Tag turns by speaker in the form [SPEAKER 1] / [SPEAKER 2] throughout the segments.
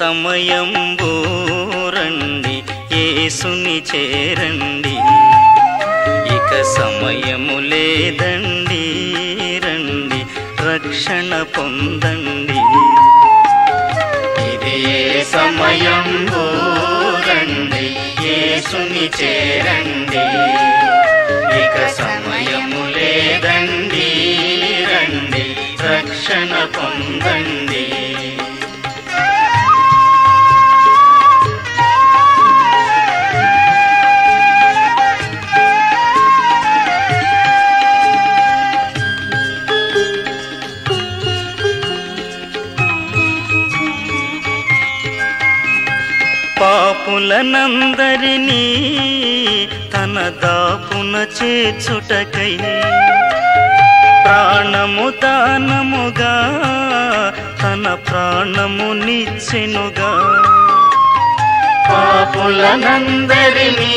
[SPEAKER 1] సమయం బోరండి ఏసుని చేరండి. ఇక సమయము లేదండి రండి రక్షణ పొందండి. ఇదే సమయం బోరండి ఏసుని చేరండి. ఇక సమయము లేదండి రండి రక్షణ పొందండి. పాపులనందరినీ తన దాపున చేర్చుటకై. ప్రాణము దానముగా తన ప్రాణము నిచ్చెనుగా. పాపులనందరినీ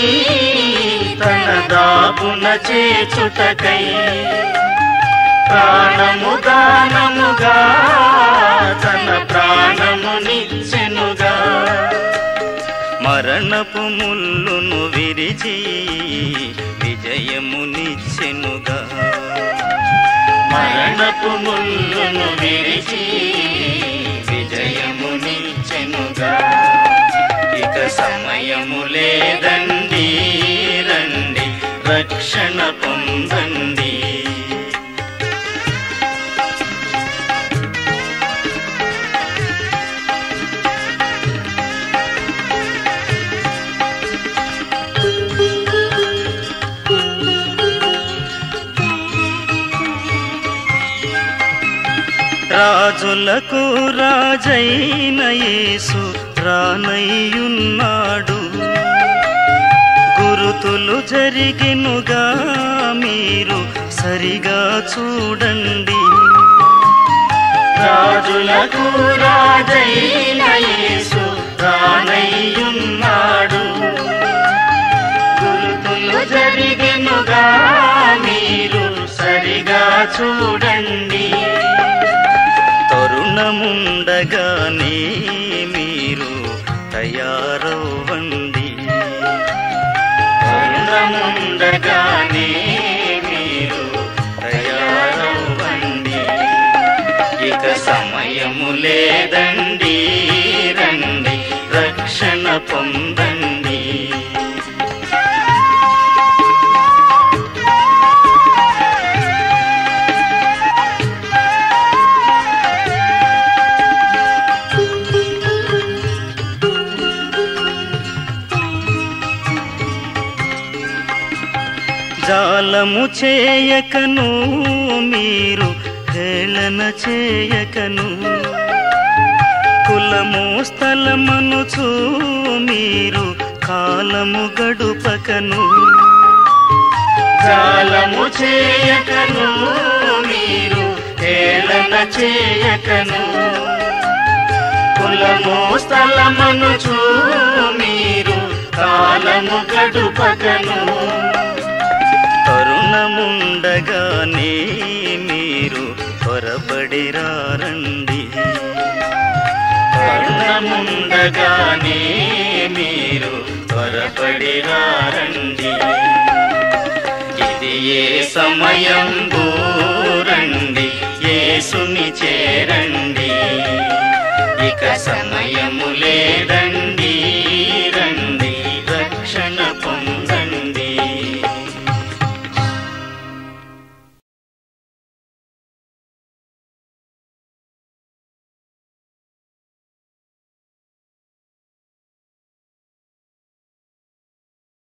[SPEAKER 1] తన దాపున చేర్చుటకై. ప్రాణము దానముగా తన ప్రాణము నిచ్చెను నీలపు ముల్లును విరిచి విజయమునిచ్చెనుగా మరణపు ముల్లును విరిచి విజయమునిచ్చెనుగా ఇక సమయము లేదండి రండి రక్షణ పొందండి. రాజులకు రాజైన యేసు రానయ్యున్నాడు. గురుతులు జరిగినుగా మీరు సరిగా చూడండి. రాజులకు రాజైన యేసు రానయ్యున్నాడు. గురుతులు జరిగినుగా మీరు సరిగా చూడండి. ఉండగానే మీరు తయారవ్వండి. తరుణముండగానే మీరు తయారవ్వండి. ఇక సమయము లేదండి రండి రక్షణ పొందండి. జాలము చేయకను మీరు హేళన చేయకను. కులము స్థలమనుచు మీరు కాలము గడుపకను. జాలము చేయకను మీరు హేళన చేయకను. కులము స్థలమనుచు మీరు కాలము గడుపకను. తరుణముండగానే మీరు త్వరపడిరారండి ఇది ఏ సమయం